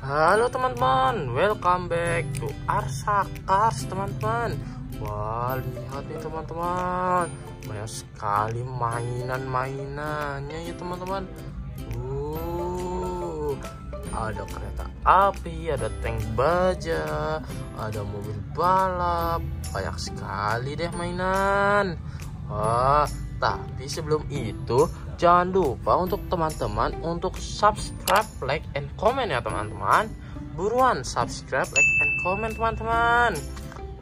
Halo teman-teman, welcome back to Arsa Cars teman-teman. Wah lihat nih teman-teman. Banyak sekali mainan-mainannya ya teman-teman. Uh, Ada kereta api, ada tank baja Ada mobil balap. Banyak sekali deh mainan. Wah tapi sebelum itu jangan lupa untuk teman-teman untuk subscribe, like, and comment ya teman-teman. Buruan subscribe, like, and comment teman-teman.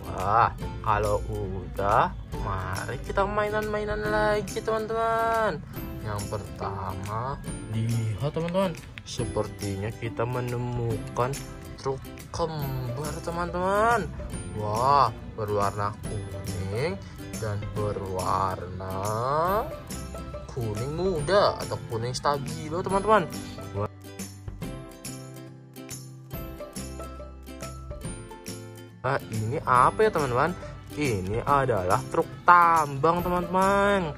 Wah, kalau udah, mari kita mainan-mainan lagi teman-teman. Yang pertama, lihat teman-teman, sepertinya kita menemukan truk kembar teman-teman. Wah, berwarna kuning dan berwarna kuning muda atau kuning stabilo teman-teman. Nah, ini apa ya teman-teman? Ini adalah truk tambang teman-teman.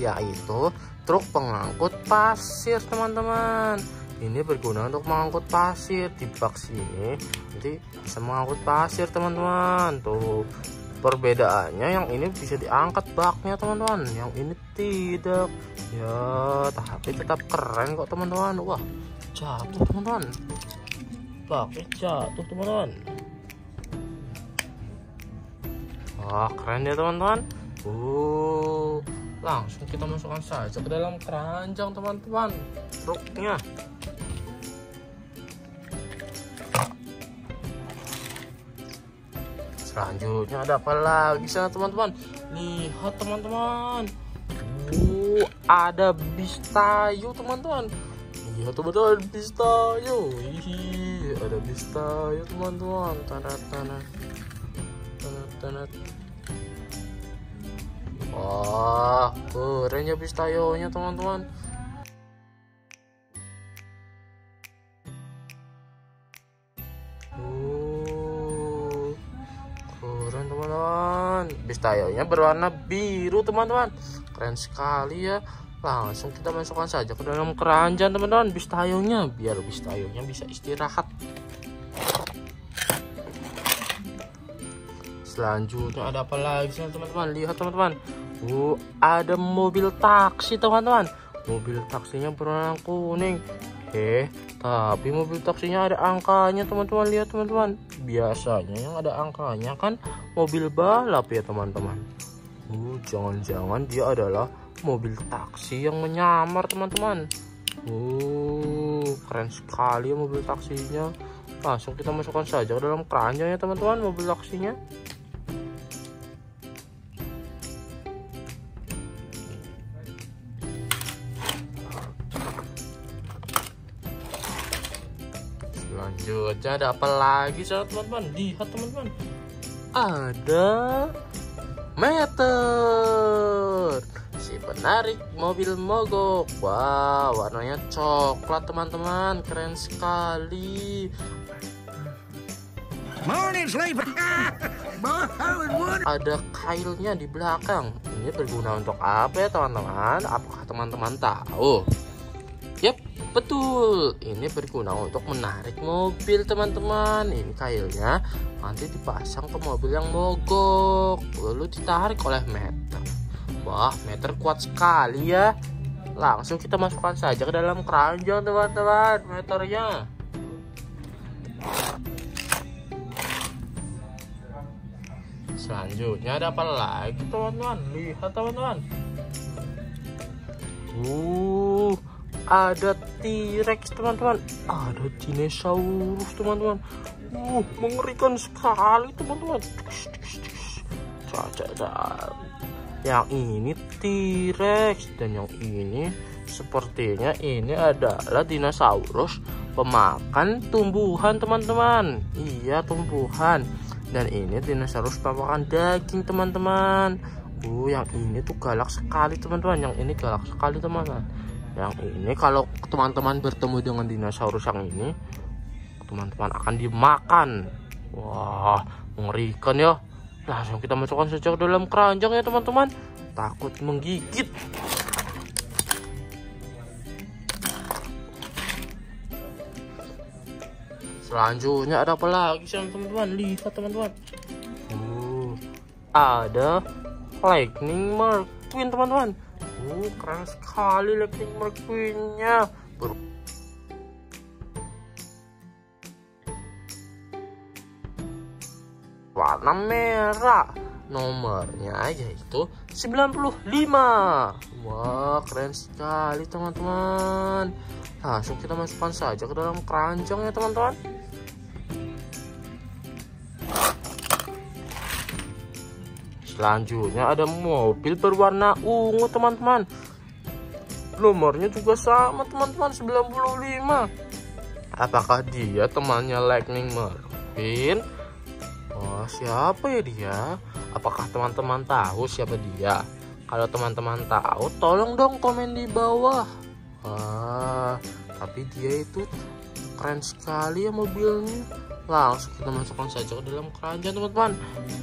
Yaitu truk pengangkut pasir teman-teman. Ini berguna untuk mengangkut pasir. Di bak sini nanti bisa mengangkut pasir teman-teman. Tuh perbedaannya yang ini bisa diangkat baknya teman-teman. Yang ini tidak. Ya tapi tetap keren kok teman-teman. Wah jatuh teman-teman. Baknya jatuh teman-teman. Wah keren ya teman-teman. Uh langsung kita masukkan saja ke dalam keranjang teman-teman. Truknya selanjutnya ada apa lagi? Sana teman-teman. Lihat teman-teman. Uh ada bistayo teman-teman. Lihat teman-teman bistayo. Hihi, ada bistayo teman-teman. Tanah tanah tanah tanah wah keren ya bistayonya teman-teman Bistayonya berwarna biru teman-teman. Keren sekali ya. Langsung kita masukkan saja ke dalam keranjang teman-teman. Bistayonya biar bistayonya bisa istirahat. Selanjutnya ada apa lagi sih teman-teman? Lihat teman-teman. Uh, ada mobil taksi teman-teman. Mobil taksinya berwarna kuning eh tapi mobil taksinya ada angkanya teman-teman. Lihat teman-teman. Biasanya yang ada angkanya kan mobil balap ya teman-teman. Uh jangan-jangan dia adalah mobil taksi yang menyamar teman-teman. Uh keren sekali ya mobil taksinya. Langsung kita masukkan saja ke dalam keranjang ya teman-teman mobil taksinya selanjutnya ada apa lagi sih teman-teman lihat teman-teman. Ada meter. Si penarik mobil mogok. Wow warnanya coklat teman-teman. Keren sekali. Ada kailnya di belakang. Ini berguna untuk apa ya teman-teman? Apakah teman-teman tahu betul. Ini berguna untuk menarik mobil, teman-teman. Ini kailnya nanti dipasang ke mobil yang mogok, lalu ditarik oleh meter. Wah, meter kuat sekali ya. Langsung kita masukkan saja ke dalam keranjang, teman-teman, meternya. Selanjutnya ada apa lagi, teman-teman? Lihat, teman-teman. Uh, ada T-Rex teman-teman. Ada dinosaurus teman-teman. Uh mengerikan sekali teman-teman. Yang ini T-Rex dan yang ini sepertinya ini adalah dinosaurus pemakan tumbuhan teman-teman. Iya tumbuhan. Dan ini dinosaurus pemakan daging teman-teman. Uh yang ini tuh galak sekali teman-teman. Yang ini galak sekali teman-teman yang ini kalau teman-teman bertemu dengan dinosaurus yang ini teman-teman akan dimakan. Wah mengerikan ya. Langsung kita masukkan saja ke dalam keranjang ya teman-teman. Takut menggigit. Selanjutnya ada apa lagi teman-teman? Lihat teman-teman. Uh, ada lightning McQueen teman-teman uh keren sekali lightning McQueennya warna merah. Nomornya yaitu 95 wah keren sekali teman-teman. Langsung kita masukkan saja ke dalam keranjang ya teman-teman selanjutnya ada mobil berwarna ungu teman-teman. Nomornya juga sama teman-teman 95 apakah dia temannya Lightning Marvin Oh siapa ya dia? Apakah teman-teman tahu siapa dia? Kalau teman-teman tahu tolong dong komen di bawah. Wah tapi dia itu keren sekali ya mobilnya langsung kita masukkan saja ke dalam keranjang teman-teman.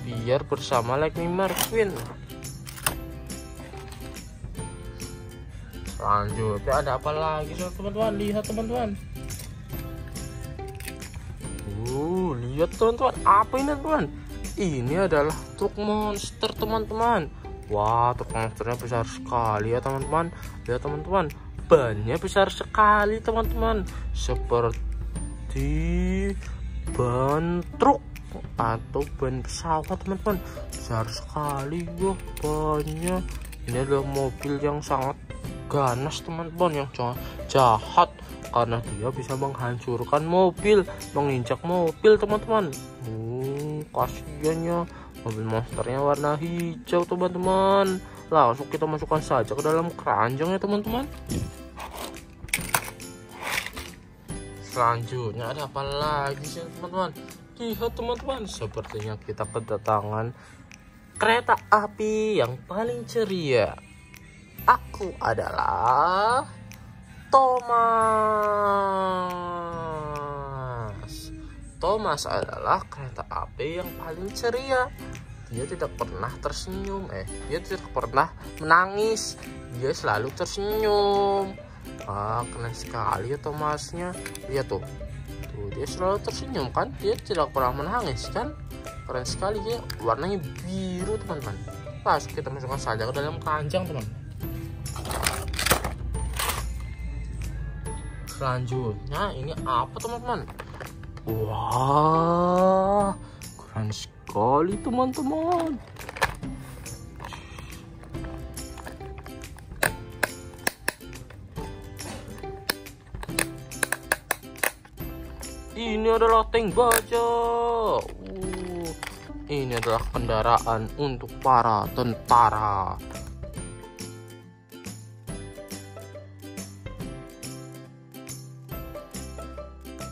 Biar bersama Lightning McQueen selanjutnya ada apa lagi teman-teman? Lihat teman-teman. Uh lihat teman-teman. Apa ini teman ini adalah truk monster teman-teman. Wah truk monsternya besar sekali ya teman-teman. Lihat teman-teman. Bannya besar sekali teman-teman. Seperti ban truk atau ban pesawat teman-teman. Besar sekali ya bannya. Ini adalah mobil yang sangat ganas teman-teman yang jahat. Karena dia bisa menghancurkan mobil menginjak mobil teman-teman. Hmm, kasiannya mobil monsternya warna hijau teman-teman. Langsung kita masukkan saja ke dalam keranjang ya teman-teman selanjutnya ada apa lagi sih teman-teman? Lihat teman-teman. Sepertinya kita kedatangan kereta api yang paling ceria. Aku adalah Thomas. Thomas adalah kereta api yang paling ceria. Dia tidak pernah tersenyum eh dia tidak pernah menangis. Dia selalu tersenyum ah keren sekali ya Thomasnya lihat tuh. Tuh dia selalu tersenyum kan? Dia tidak pernah menangis kan? Keren sekali ya. Warnanya biru teman-teman. Langsung kita masukkan saja ke dalam keranjang teman selanjutnya ini apa teman-teman? Wah keren sekali teman-teman ini adalah tank baja uh, ini adalah kendaraan untuk para tentara.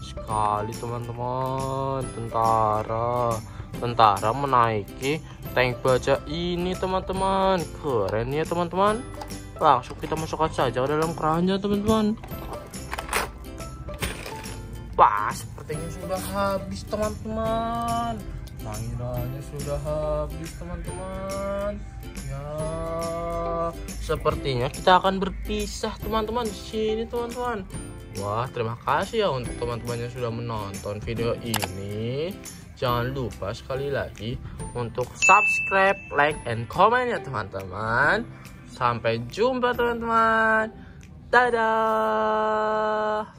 Sekali teman-teman. Tentara. Tentara menaiki tank baja ini teman-teman. Keren ya teman-teman. Langsung kita masukkan saja ke dalam keranjang teman-teman Sepertinya sudah habis teman-teman. Mainannya sudah habis teman-teman. Ya, sepertinya kita akan berpisah teman-teman di sini teman-teman. Wah, terima kasih ya untuk teman-teman yang sudah menonton video ini. Jangan lupa sekali lagi untuk subscribe, like, and comment ya teman-teman. Sampai jumpa teman-teman. Dadah.